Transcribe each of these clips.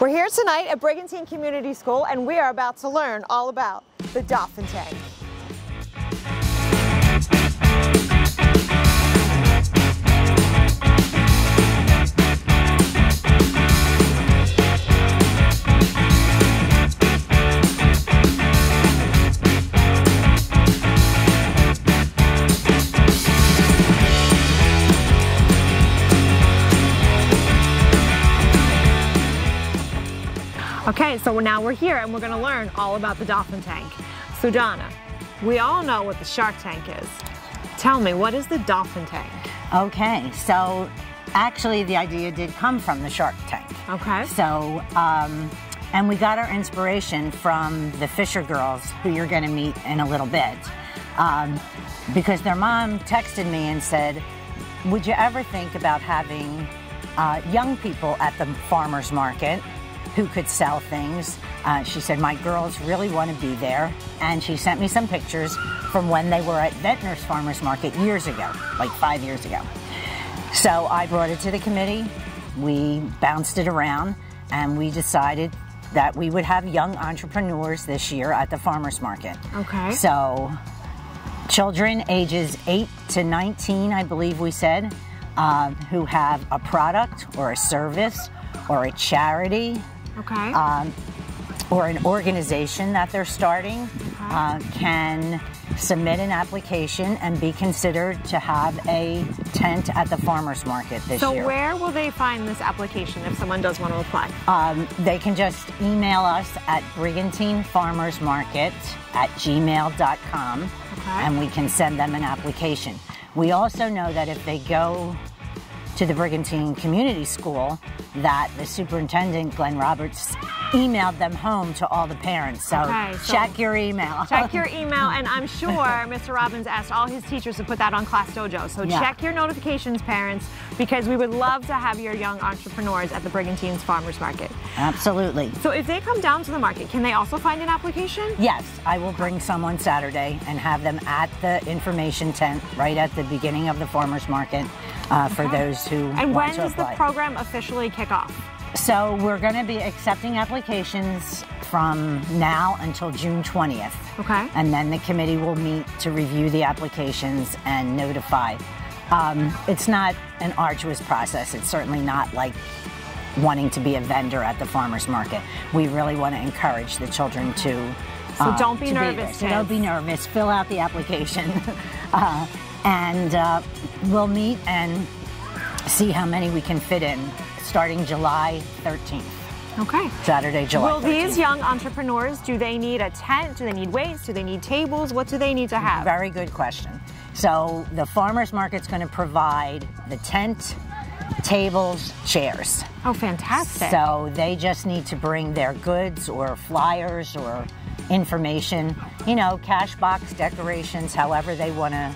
We're here tonight at Brigantine Community School and we are about to learn all about the dolphin tank. Okay, so now we're here and we're gonna learn all about the dolphin tank. So Donna, we all know what the shark tank is. Tell me, what is the dolphin tank? Okay, so actually the idea did come from the Shark Tank. Okay. So, um, and we got our inspiration from the Fisher girls, who you're going to meet in a little bit, um, because their mom texted me and said, "Would you ever think about having uh, young people at the farmers market who could sell things?" Uh, she said, "My girls really want to be there," and she sent me some pictures from when they were at Ventnor's Farmers Market years ago, like five years ago. So I brought it to the committee. We bounced it around and we decided that we would have young entrepreneurs this year at the farmers market. Okay. So children ages 8 to 19, I believe we said, um, who have a product or a service or a charity Okay. um, or an organization that they're starting uh, can submit an application and be considered to have a tent at the farmers market this so year. So where will they find this application if someone does want to apply? Um, they can just email us at brigantinefarmersmarket at gmail.com Okay. and we can send them an application. We also know that if they go to the Brigantine Community School, that the superintendent, Glenn Roberts, emailed them home to all the parents. So, Okay, so- check your email. Check your email, and I'm sure Mr. Robbins asked all his teachers to put that on Class Dojo. So Yeah. check your notifications, parents, because we would love to have your young entrepreneurs at the Brigantines Farmers Market. Absolutely. So if they come down to the market, can they also find an application? Yes, I will bring someone Saturday and have them at the information tent right at the beginning of the farmers market uh, for those who And when does the program officially kick off? So we're going to be accepting applications from now until June 20th. Okay. And then the committee will meet to review the applications and notify. Um, it's not an arduous process. It's certainly not like wanting to be a vendor at the farmers market. We really want to encourage the children to. So uh, don't be nervous, So don't be nervous. Fill out the application, uh, and uh, we'll meet and see how many we can fit in, starting July 13th, Okay. Saturday, July. Will 13th. these young entrepreneurs, do they need a tent? Do they need weights? Do they need tables? What do they need to have? Very good question. So the farmers market's going to provide the tent, tables, chairs. Oh, fantastic. So they just need to bring their goods or flyers or information, you know, cash box decorations, however they want to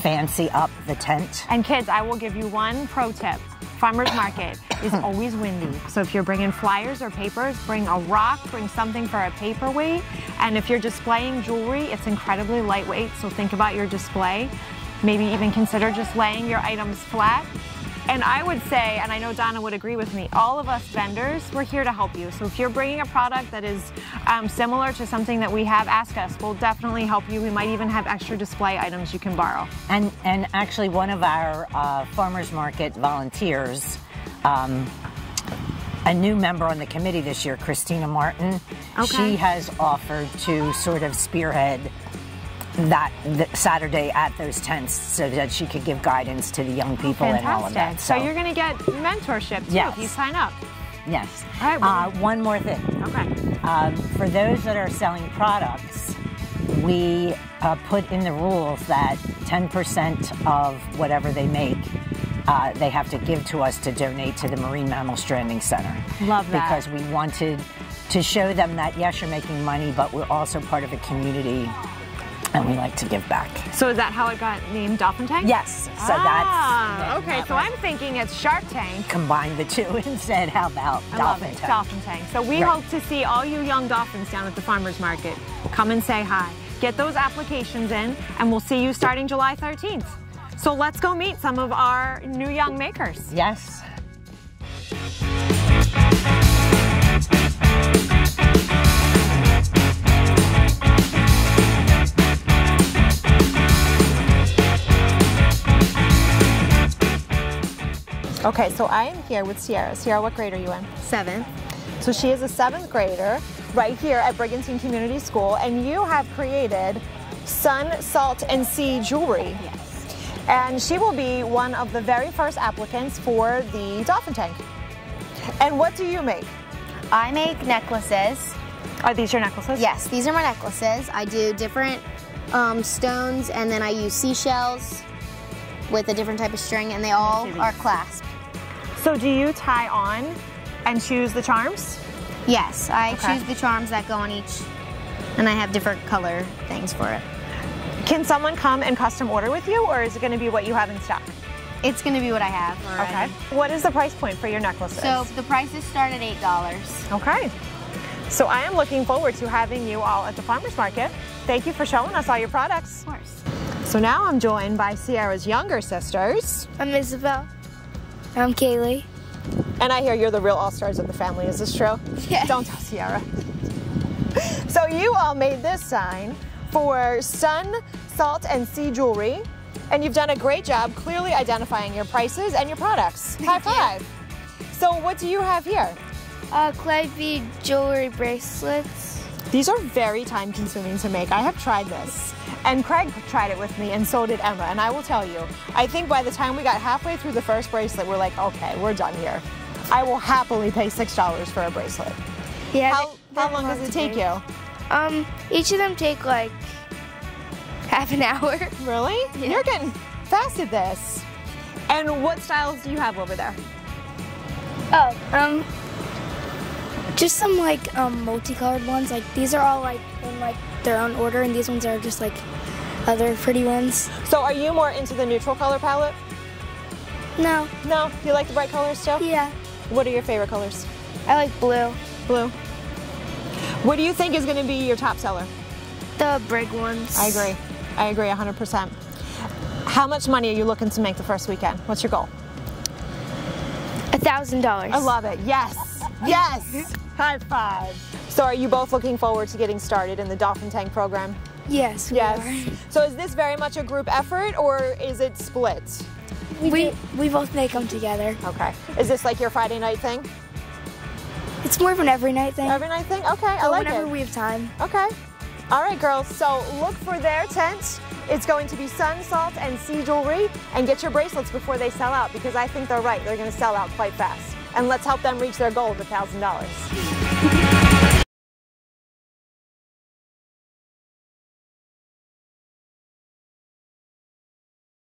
fancy up the tent. And kids, I will give you one pro tip. Farmers market is always windy. So if you're bringing flyers or papers, bring a rock, bring something for a paperweight. And if you're displaying jewelry, it's incredibly lightweight. So think about your display. Maybe even consider just laying your items flat. And I would say, and I know Donna would agree with me, all of us vendors, we're here to help you. So if you're bringing a product that is um, similar to something that we have, ask us. We'll definitely help you. We might even have extra display items you can borrow. And and actually, one of our uh, farmers market volunteers, um, a new member on the committee this year, Christina Martin, Okay. she has offered to sort of spearhead that th- Saturday at those tents so that she could give guidance to the young people and all of that. So, you're going to get mentorship too Yes. if you sign up. yes. All right, well- uh, one more thing. Okay. Um, for those that are selling products, we uh, put in the rules that 10% of whatever they make, uh, they have to give to us to donate to the Marine Mammal Stranding Center. Love that. Because we wanted to show them that, yes, you're making money, but we're also part of a community and we like to give back. So is that how it got named Dolphin Tank? Yes, so ah, that's. okay. So I'm thinking it's Shark Tank. Combined the two and said, how about I Dolphin. Tank? Dolphin Tank. So we Right. hope to see all you young dolphins down at the farmers market. Come and say hi. Get those applications in, and we'll see you starting July 13th. So let's go meet some of our new young makers. Yes. Okay, so I am here with Sierra. Sierra, what grade are you in? Seventh. So she is a seventh grader right here at Brigantine Community School, and you have created sun, salt, and sea jewelry. Yes. And she will be one of the very first applicants for the dolphin tank. And what do you make? I make necklaces. Are these your necklaces? Yes, these are my necklaces. I do different um, stones and then I use seashells with a different type of string and they all are clasped. So do you tie on and choose the charms? Yes, I Okay. choose the charms that go on each and I have different color things for it. Can someone come and custom order with you, or is it going to be what you have in stock? It's gonna be what I have already. Okay. What is the price point for your necklaces? So the prices start at $8. Okay. So I am looking forward to having you all at the farmers market. Thank you for showing us all your products. Of course. So now I'm joined by Sierra's younger sisters, I'm Isabelle. I'm Kaylee. and I hear you're the real all-stars of the family. Is this true? Yes. Don't tell Sierra. so you all made this sign for Sun, Salt, and Sea Jewelry, and you've done a great job clearly identifying your prices and your products. High five. So what do you have here? Uh, clay bead jewelry bracelets. These are very time consuming to make. I have tried this. And Craig tried it with me, and so did Emma. And I will tell you, I think by the time we got halfway through the first bracelet, we're like, okay, we're done here. I will happily pay $6 for a bracelet. Yeah. How, how long does it take you? Um, each of them take like half an hour. Really? Yeah. You're getting fast at this. And what styles do you have over there? Oh, um, just some like um multicolored ones. Like these are all like in like their own order, and these ones are just like other pretty ones. So are you more into the neutral color palette? No. No? You like the bright colors too? Yeah. What are your favorite colors? I like blue. Blue. What do you think is going to be your top seller? The brig ones. I agree. I agree 100%. How much money are you looking to make the first weekend? What's your goal? A thousand dollars. I love it. Yes. Yes. High five. So are you both looking forward to getting started in the Dolphin Tank program? Yes. we Yes. are. So is this very much a group effort or is it split? We we both make them together. Okay. Is this like your Friday night thing? It's more of an every night thing. Every night thing? Okay, I like whenever it. we have time. Okay. All right, girls. So look for their tent. It's going to be sun, salt, and sea jewelry. And get your bracelets before they sell out because I think they're right. They're going to sell out quite fast. And let's help them reach their goal of $1,000.